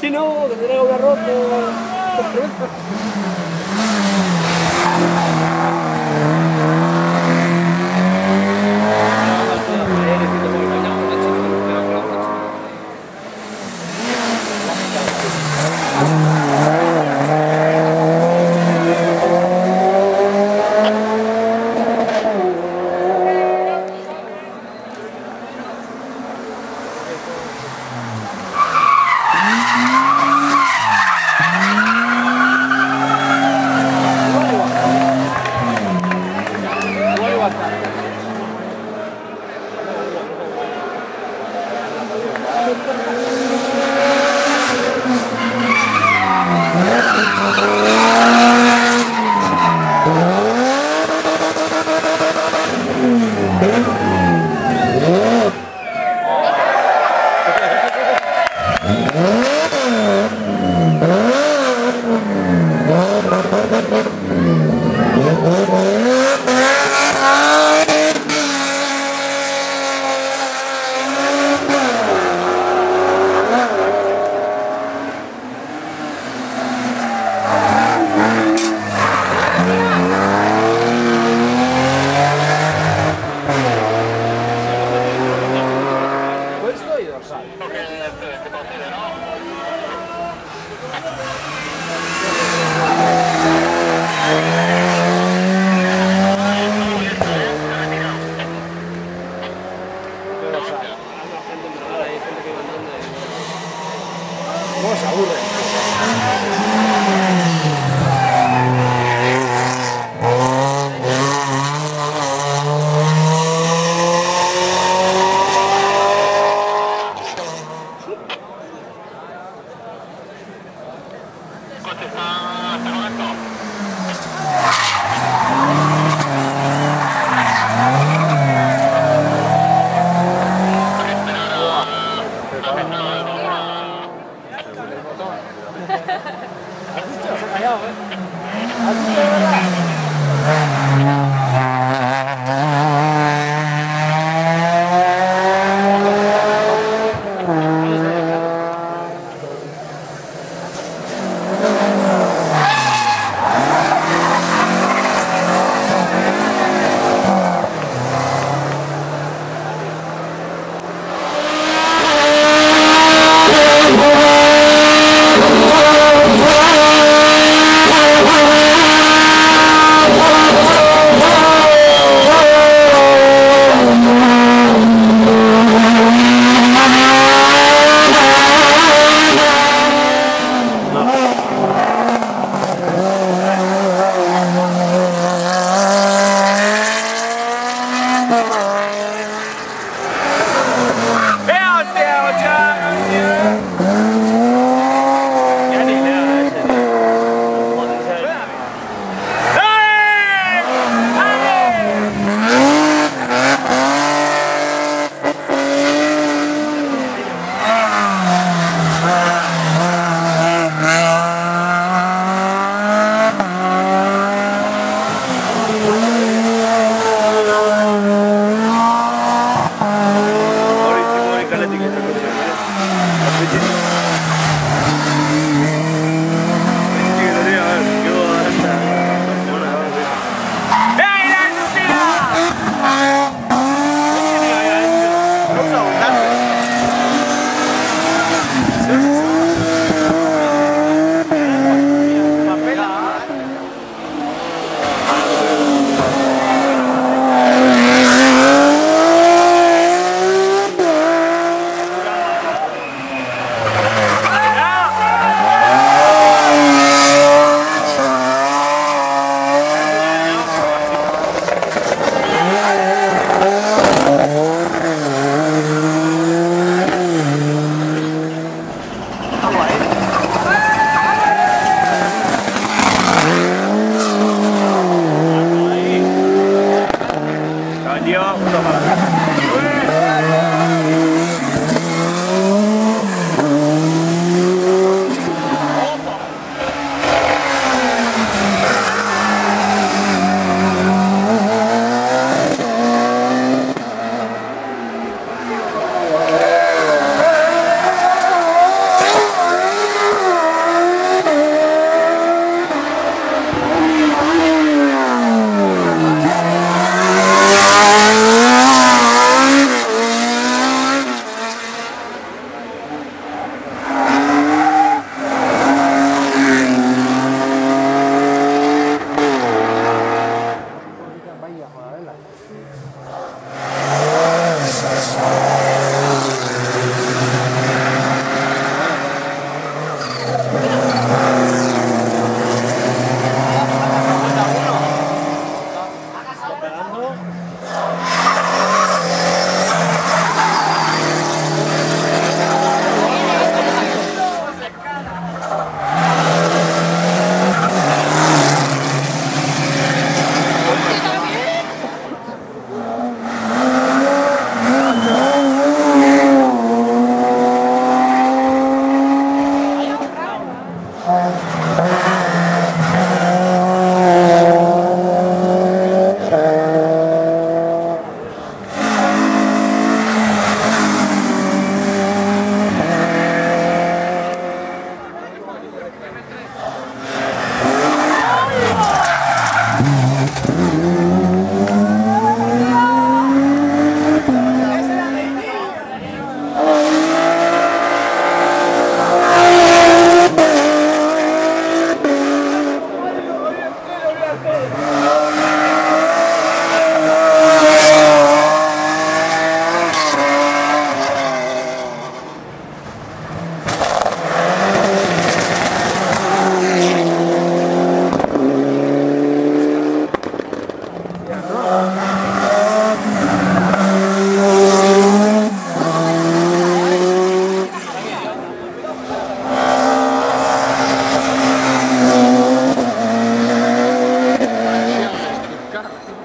Al chino, que tiene un Thank you. Russia.